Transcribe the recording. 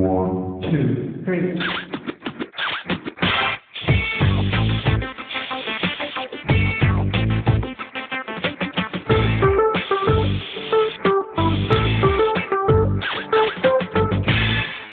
One, two, three.